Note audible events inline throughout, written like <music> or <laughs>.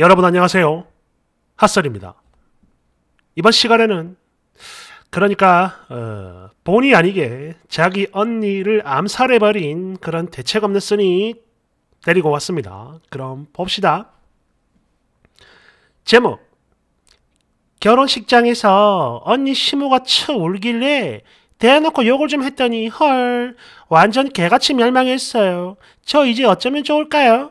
여러분 안녕하세요. 핫설입니다. 이번 시간에는 그러니까 어, 본의 아니게 자기 언니를 암살해버린 그런 대책 없는 쓴이 데리고 왔습니다. 그럼 봅시다. 제목 결혼식장에서 언니 시모가 쳐 울길래 대놓고 욕을 좀 했더니 헐 완전 개같이 멸망했어요. 저 이제 어쩌면 좋을까요?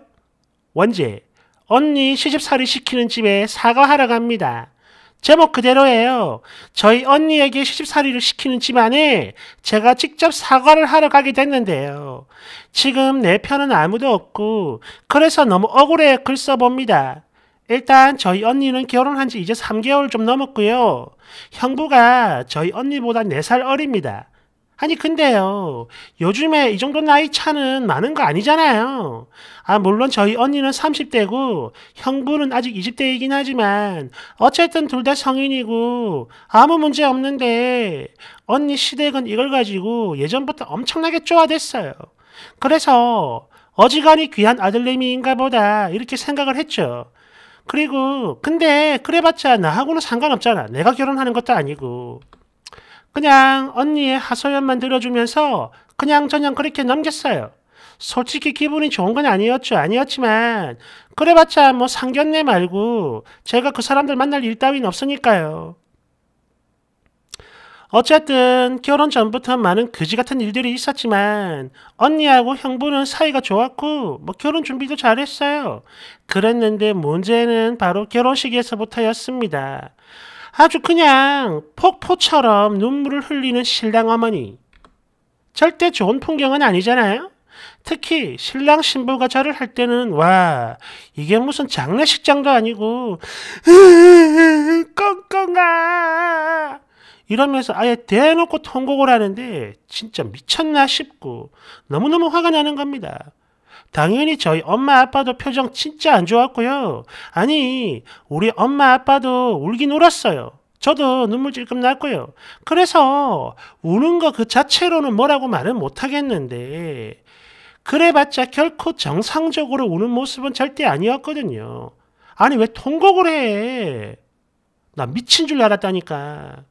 원제 언니 시집살이 시키는 집에 사과하러 갑니다. 제목 그대로예요. 저희 언니에게 시집살이를 시키는 집안에 제가 직접 사과를 하러 가게 됐는데요. 지금 내 편은 아무도 없고 그래서 너무 억울해 글 써봅니다. 일단 저희 언니는 결혼한 지 이제 3개월 좀 넘었고요. 형부가 저희 언니보다 4살 어립니다. 아니 근데요 요즘에 이 정도 나이 차는 많은 거 아니잖아요. 아 물론 저희 언니는 30대고 형부는 아직 20대이긴 하지만 어쨌든 둘 다 성인이고 아무 문제 없는데 언니 시댁은 이걸 가지고 예전부터 엄청나게 쪼아댔어요. 그래서 어지간히 귀한 아들내미인가 보다 이렇게 생각을 했죠. 그리고 근데 그래봤자 나하고는 상관없잖아. 내가 결혼하는 것도 아니고 그냥 언니의 하소연만 들어주면서 그냥 저냥 그렇게 넘겼어요. 솔직히 기분이 좋은 건 아니었죠. 아니었지만 그래봤자 뭐 상견례 말고 제가 그 사람들 만날 일 따윈 없으니까요. 어쨌든 결혼 전부터 많은 그지 같은 일들이 있었지만 언니하고 형부는 사이가 좋았고 뭐 결혼 준비도 잘했어요. 그랬는데 문제는 바로 결혼식에서부터였습니다. 아주 그냥 폭포처럼 눈물을 흘리는 신랑 어머니. 절대 좋은 풍경은 아니잖아요? 특히 신랑 신부가 절을 할 때는 와 이게 무슨 장례식장도 아니고 꽁꽁아 이러면서 아예 대놓고 통곡을 하는데 진짜 미쳤나 싶고 너무너무 화가 나는 겁니다. 당연히 저희 엄마 아빠도 표정 진짜 안 좋았고요. 아니, 우리 엄마 아빠도 울긴 울었어요. 저도 눈물 찔끔 났고요. 그래서 우는 거 그 자체로는 뭐라고 말은 못 하겠는데 그래봤자 결코 정상적으로 우는 모습은 절대 아니었거든요. 아니 왜 통곡을 해? 나 미친 줄 알았다니까.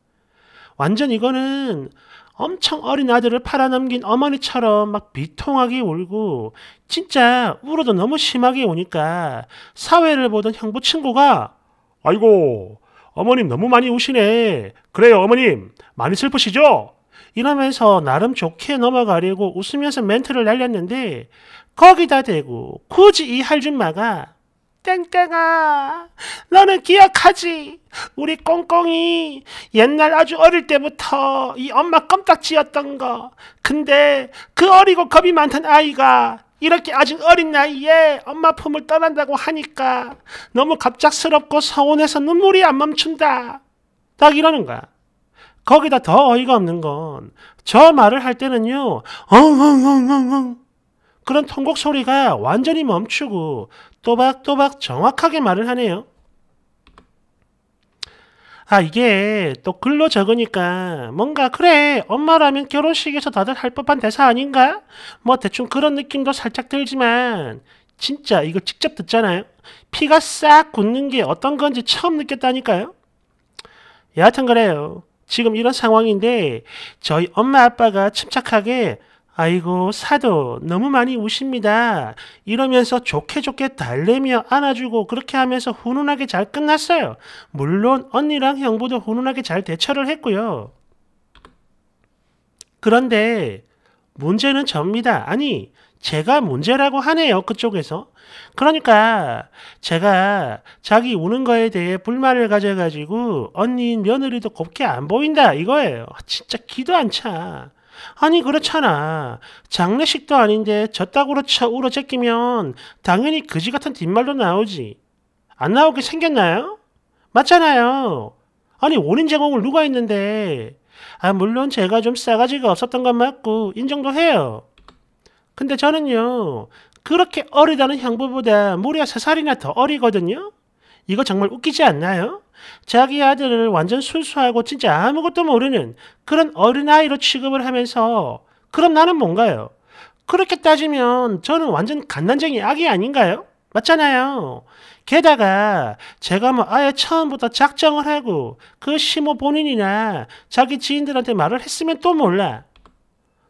완전 이거는 엄청 어린 아들을 팔아넘긴 어머니처럼 막 비통하게 울고 진짜 울어도 너무 심하게 우니까 사회를 보던 형부 친구가 아이고 어머님 너무 많이 우시네. 그래요 어머님 많이 슬프시죠? 이러면서 나름 좋게 넘어가려고 웃으면서 멘트를 날렸는데 거기다 대고 굳이 이 할줌마가 땡땡아, 너는 기억하지? 우리 꽁꽁이 옛날 아주 어릴 때부터 이 엄마 껌딱지였던 거. 근데 그 어리고 겁이 많던 아이가 이렇게 아직 어린 나이에 엄마 품을 떠난다고 하니까 너무 갑작스럽고 서운해서 눈물이 안 멈춘다. 딱 이러는 거야. 거기다 더 어이가 없는 건 저 말을 할 때는요. 엉엉엉엉엉 그런 통곡 소리가 완전히 멈추고 또박또박 정확하게 말을 하네요. 아, 이게 또 글로 적으니까 뭔가 그래, 엄마라면 결혼식에서 다들 할 법한 대사 아닌가? 뭐 대충 그런 느낌도 살짝 들지만 진짜 이거 직접 듣잖아요. 피가 싹 굳는 게 어떤 건지 처음 느꼈다니까요. 여하튼 그래요. 지금 이런 상황인데 저희 엄마 아빠가 침착하게 아이고 사도 너무 많이 우십니다. 이러면서 좋게 좋게 달래며 안아주고 그렇게 하면서 훈훈하게 잘 끝났어요. 물론 언니랑 형부도 훈훈하게 잘 대처를 했고요. 그런데 문제는 접니다. 아니 제가 문제라고 하네요. 그쪽에서. 그러니까 제가 자기 우는 거에 대해 불만을 가져가지고 언니 며느리도 곱게 안 보인다 이거예요. 진짜 기도 안 차. 아니 그렇잖아. 장례식도 아닌데 저따구로 쳐 울어 제끼면 당연히 그지 같은 뒷말도 나오지. 안 나오게 생겼나요? 맞잖아요. 아니 원인 제공을 누가 했는데 아 물론 제가 좀 싸가지가 없었던 건 맞고 인정도 해요. 근데 저는요 그렇게 어리다는 형부보다 무려 3살이나 더 어리거든요. 이거 정말 웃기지 않나요? 자기 아들을 완전 순수하고 진짜 아무것도 모르는 그런 어린아이로 취급을 하면서 그럼 나는 뭔가요? 그렇게 따지면 저는 완전 갓난쟁이 아기 아닌가요? 맞잖아요. 게다가 제가 뭐 아예 처음부터 작정을 하고 그 시모 본인이나 자기 지인들한테 말을 했으면 또 몰라.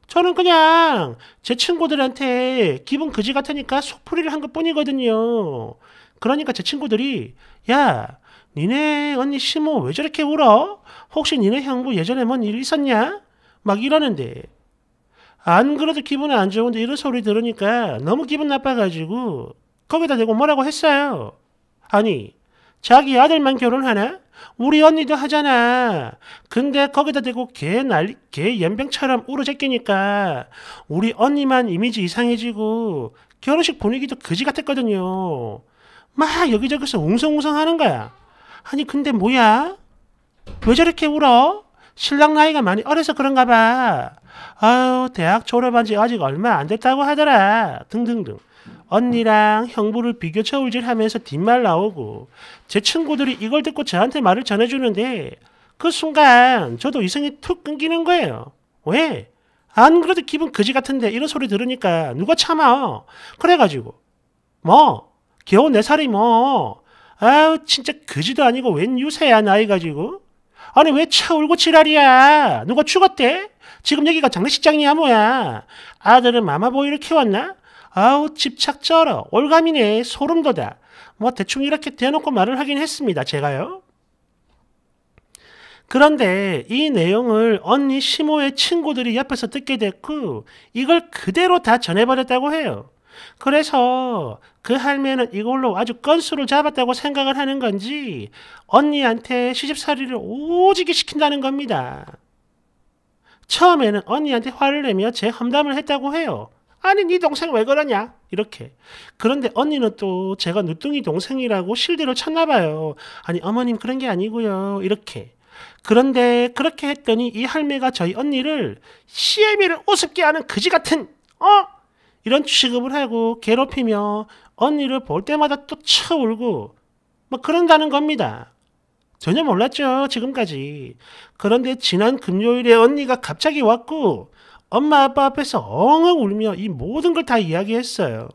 저는 그냥 제 친구들한테 기분 그지 같으니까 속풀이를 한 것 뿐이거든요. 그러니까 제 친구들이 야 니네 언니 시모 왜 저렇게 울어? 혹시 니네 형부 예전에 뭔 일 있었냐? 막 이러는데 안 그래도 기분이 안 좋은데 이런 소리 들으니까 너무 기분 나빠가지고 거기다 대고 뭐라고 했어요. 아니 자기 아들만 결혼하나? 우리 언니도 하잖아. 근데 거기다 대고 개 난리, 개 연병처럼 울어제끼니까 우리 언니만 이미지 이상해지고 결혼식 분위기도 그지 같았거든요. 막 여기저기서 웅성웅성 하는 거야. 아니 근데 뭐야? 왜 저렇게 울어? 신랑 나이가 많이 어려서 그런가 봐. 아유 대학 졸업한 지 아직 얼마 안 됐다고 하더라. 등등등. 언니랑 형부를 비교 처울질하면서 뒷말 나오고 제 친구들이 이걸 듣고 저한테 말을 전해주는데 그 순간 저도 이성이 툭 끊기는 거예요. 왜? 안 그래도 기분 그지 같은데 이런 소리 들으니까 누가 참아. 그래가지고 뭐 겨우 네 살이 뭐 아유 진짜 그지도 아니고 웬 유세야 나이 가지고. 아니 왜 차 울고 지랄이야? 누가 죽었대? 지금 여기가 장례식장이야 뭐야? 아들은 마마보이를 키웠나? 아우 집착 쩔어. 올감이네 소름 돋아. 뭐 대충 이렇게 대놓고 말을 하긴 했습니다 제가요. 그런데 이 내용을 언니 시모의 친구들이 옆에서 듣게 됐고 이걸 그대로 다 전해버렸다고 해요 그래서 그 할매는 이걸로 아주 건수를 잡았다고 생각을 하는 건지 언니한테 시집살이를 오지게 시킨다는 겁니다. 처음에는 언니한테 화를 내며 제 험담을 했다고 해요. 아니 네 동생 왜 그러냐? 이렇게. 그런데 언니는 또 제가 누뚱이 동생이라고 실드를 쳤나 봐요. 아니 어머님 그런 게 아니고요. 이렇게. 그런데 그렇게 했더니 이 할매가 저희 언니를 시애미를 우습게 하는 그지 같은 어 이런 취급을 하고 괴롭히며 언니를 볼 때마다 또 쳐 울고 뭐 그런다는 겁니다. 전혀 몰랐죠 지금까지. 그런데 지난 금요일에 언니가 갑자기 왔고 엄마 아빠 앞에서 엉엉 울며 이 모든 걸 다 이야기했어요.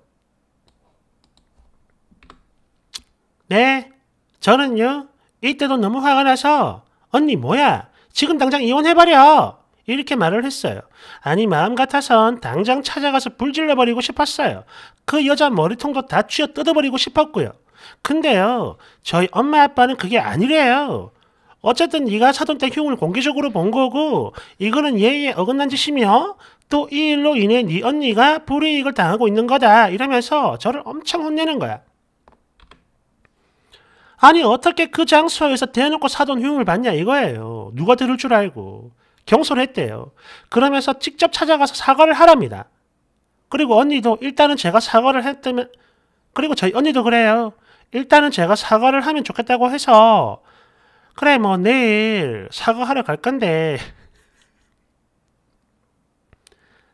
네, 저는요 이때도 너무 화가 나서 언니 뭐야 지금 당장 이혼해버려 이렇게 말을 했어요. 아니 마음 같아선 당장 찾아가서 불질러버리고 싶었어요. 그 여자 머리통도 다 쥐어 뜯어버리고 싶었고요. 근데요 저희 엄마 아빠는 그게 아니래요. 어쨌든 네가 사돈 때 흉을 공개적으로 본 거고 이거는 예의에 어긋난 짓이며 또 이 일로 인해 네 언니가 불이익을 당하고 있는 거다 이러면서 저를 엄청 혼내는 거야. 아니 어떻게 그 장소에서 대놓고 사돈 흉을 받냐 이거예요. 누가 들을 줄 알고. 경솔했대요. 그러면서 직접 찾아가서 사과를 하랍니다. 그리고 언니도 일단은 제가 사과를 했다면 그리고 저희 언니도 그래요. 일단은 제가 사과를 하면 좋겠다고 해서 그래 뭐 내일 사과하러 갈 건데 <laughs>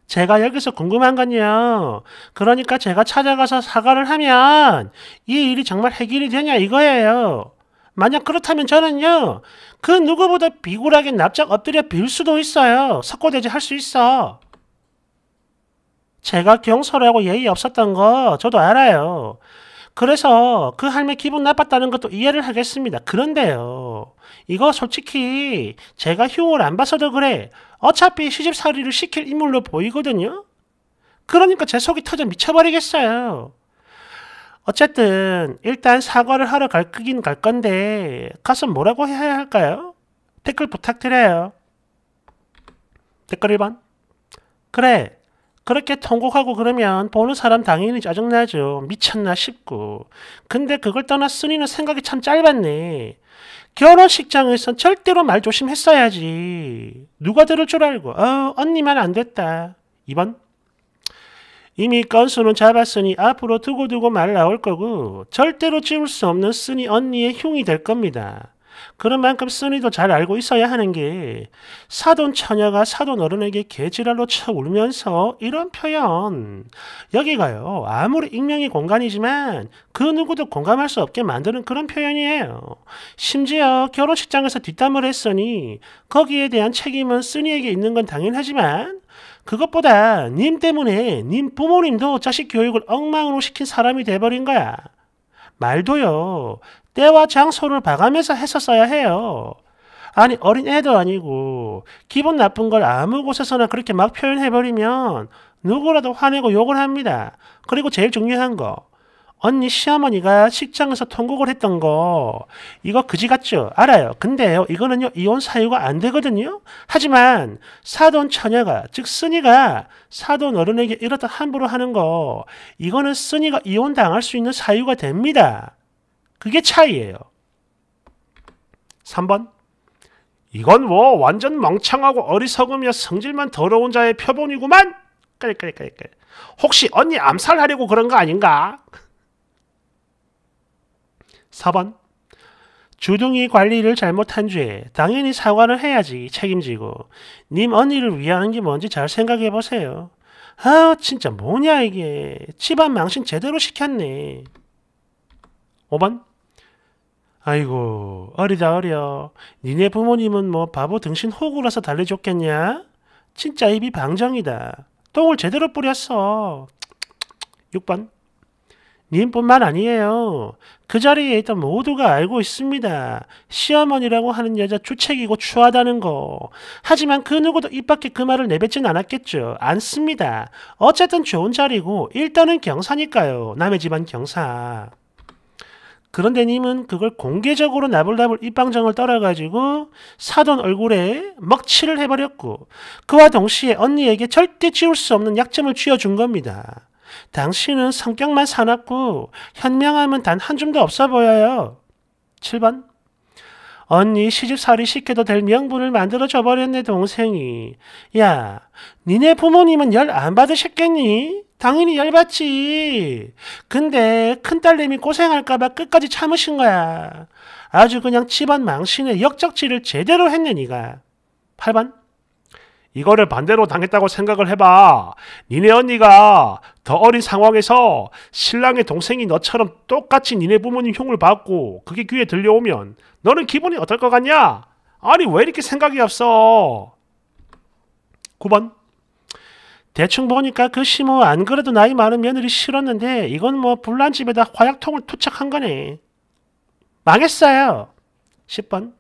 제가 여기서 궁금한 건요. 그러니까 제가 찾아가서 사과를 하면 이 일이 정말 해결이 되냐 이거예요. 만약 그렇다면 저는요. 그 누구보다 비굴하게 납작 엎드려 빌 수도 있어요. 석고대지 할 수 있어. 제가 경솔하고 예의 없었던 거 저도 알아요. 그래서 그 할매 기분 나빴다는 것도 이해를 하겠습니다. 그런데요. 이거 솔직히 제가 흉을 안 봐서도 그래. 어차피 시집살이를 시킬 인물로 보이거든요. 그러니까 제 속이 터져 미쳐버리겠어요. 어쨌든 일단 사과를 하러 갈 거긴 갈 건데 가서 뭐라고 해야 할까요? 댓글 부탁드려요. 댓글 1번 그래 그렇게 통곡하고 그러면 보는 사람 당연히 짜증나죠. 미쳤나 싶고. 근데 그걸 떠나 쓰니는 생각이 참 짧았네. 결혼식장에선 절대로 말 조심했어야지. 누가 들을 줄 알고. 어, 언니만 안 됐다. 2번 이미 건수는 잡았으니 앞으로 두고두고 말 나올 거고 절대로 지울 수 없는 쓰니 언니의 흉이 될 겁니다. 그런 만큼 쓰니도 잘 알고 있어야 하는 게 사돈 처녀가 사돈 어른에게 개지랄로 쳐 울면서 이런 표현 여기가요 아무리 익명의 공간이지만 그 누구도 공감할 수 없게 만드는 그런 표현이에요. 심지어 결혼식장에서 뒷담을 했으니 거기에 대한 책임은 쓰니에게 있는 건 당연하지만 그것보다 님 때문에 님 부모님도 자식 교육을 엉망으로 시킨 사람이 돼버린 거야. 말도요. 때와 장소를 봐가면서 했었어야 해요. 아니 어린 애도 아니고 기분 나쁜 걸 아무 곳에서나 그렇게 막 표현해버리면 누구라도 화내고 욕을 합니다. 그리고 제일 중요한 거 언니 시어머니가 식장에서 통곡을 했던 거 이거 그지 같죠? 알아요. 근데요 이거는요 이혼 사유가 안 되거든요. 하지만 사돈 처녀가 즉 쓴이가 사돈 어른에게 이렇다 함부로 하는 거 이거는 쓴이가 이혼 당할 수 있는 사유가 됩니다. 그게 차이예요. 3번 이건 뭐 완전 멍청하고 어리석으며 성질만 더러운 자의 표본이구만. 깔깔깔깔. 혹시 언니 암살하려고 그런 거 아닌가? 4번. 주둥이 관리를 잘못한 죄 당연히 사과를 해야지 책임지고 님 언니를 위하는 게 뭔지 잘 생각해 보세요. 아 진짜 뭐냐 이게 집안 망신 제대로 시켰네. 5번. 아이고 어리다 어려. 니네 부모님은 뭐 바보 등신 호구라서 달래줬겠냐? 진짜 입이 방정이다. 똥을 제대로 뿌렸어. 6번. 님뿐만 아니에요. 그 자리에 있던 모두가 알고 있습니다. 시어머니라고 하는 여자 주책이고 추하다는 거. 하지만 그 누구도 입 밖에 그 말을 내뱉진 않았겠죠. 않습니다. 어쨌든 좋은 자리고 일단은 경사니까요. 남의 집안 경사. 그런데 님은 그걸 공개적으로 나불나불 입방정을 떨어가지고 사돈 얼굴에 먹칠을 해버렸고 그와 동시에 언니에게 절대 지울 수 없는 약점을 쥐어준 겁니다. 당신은 성격만 사납고 현명함은 단 한 줌도 없어 보여요. 7번 언니 시집살이 시켜도 될 명분을 만들어줘 버렸네 동생이. 야 니네 부모님은 열 안 받으셨겠니? 당연히 열받지. 근데 큰딸내미 고생할까봐 끝까지 참으신 거야. 아주 그냥 집안 망신에 역적질을 제대로 했네 니가. 8번 이거를 반대로 당했다고 생각을 해봐. 니네 언니가 더 어린 상황에서 신랑의 동생이 너처럼 똑같이 니네 부모님 흉을 받고 그게 귀에 들려오면 너는 기분이 어떨 것 같냐? 아니 왜 이렇게 생각이 없어? 9번 대충 보니까 그 시모 안 그래도 나이 많은 며느리 싫었는데 이건 뭐 불난 집에다 화약통을 투척한 거네. 망했어요. 10번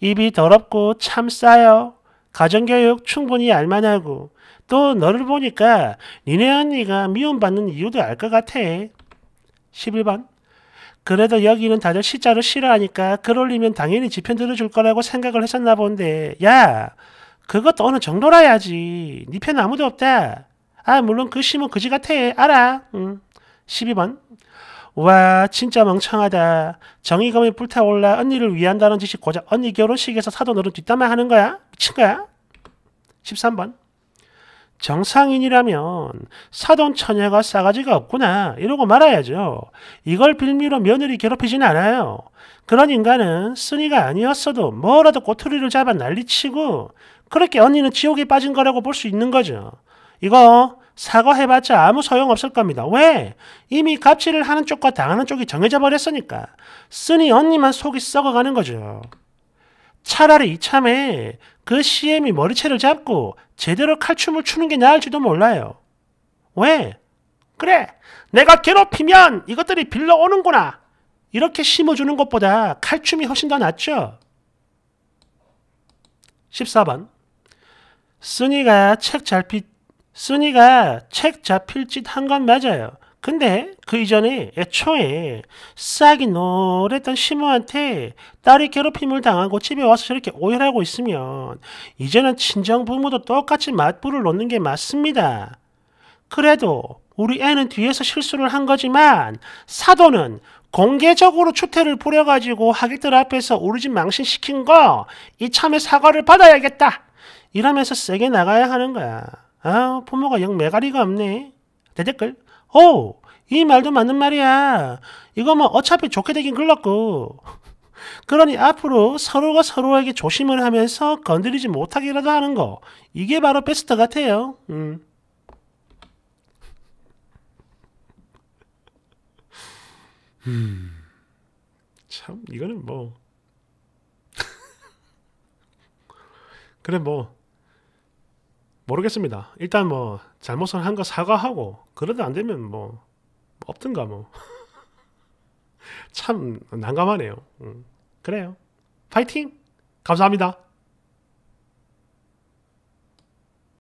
입이 더럽고 참 싸요. 가정교육 충분히 알만하고 또 너를 보니까 니네 언니가 미움받는 이유도 알 것 같아. 11번 그래도 여기는 다들 시자를 싫어하니까 글 올리면 당연히 지편 들어줄 거라고 생각을 했었나 본데 야 그것도 어느 정도라야지 니편 아무도 없다. 아 물론 그 심은 그지 같아 알아. 응. 12번 와 진짜 멍청하다. 정의감에 불타올라 언니를 위한다는 짓이 고작 언니 결혼식에서 사돈어른 뒷담화 하는 거야? 미친 거야? 13번 정상인이라면 사돈 처녀가 싸가지가 없구나 이러고 말아야죠. 이걸 빌미로 며느리 괴롭히진 않아요. 그런 인간은 쓴이가 아니었어도 뭐라도 꼬투리를 잡아 난리치고 그렇게 언니는 지옥에 빠진 거라고 볼 수 있는 거죠. 이거 사과해봤자 아무 소용없을 겁니다. 왜? 이미 갑질을 하는 쪽과 당하는 쪽이 정해져 버렸으니까. 쓰니 언니만 속이 썩어가는 거죠. 차라리 이참에 그 CM이 머리채를 잡고 제대로 칼춤을 추는 게 나을지도 몰라요. 왜? 그래, 내가 괴롭히면 이것들이 빌려오는구나. 이렇게 심어주는 것보다 칼춤이 훨씬 더 낫죠. 14번 쓰니가 책 잘 피, 순이가 책 잡힐 짓 한 건 맞아요. 근데 그 이전에 애초에 싹이 노랬던 시모한테 딸이 괴롭힘을 당하고 집에 와서 저렇게 오열하고 있으면 이제는 친정 부모도 똑같이 맞불을 놓는 게 맞습니다. 그래도 우리 애는 뒤에서 실수를 한 거지만 사도는 공개적으로 추태를 부려가지고 하객들 앞에서 우리 집 망신시킨 거 이참에 사과를 받아야겠다. 이러면서 세게 나가야 하는 거야. 아, 부모가 영 매가리가 없네. 대댓글. 오, 이 말도 맞는 말이야. 이거 뭐 어차피 좋게 되긴 글렀고. 그러니 앞으로 서로가 서로에게 조심을 하면서 건드리지 못하기라도 하는 거. 이게 바로 베스트 같아요. 음. 음. 참, 이거는 뭐. <laughs> 그래, 뭐. 모르겠습니다. 일단 뭐 잘못을 한 거 사과하고 그러다 안 되면 뭐 없든가 뭐. <laughs> 참 난감하네요. 음, 그래요. 파이팅! 감사합니다.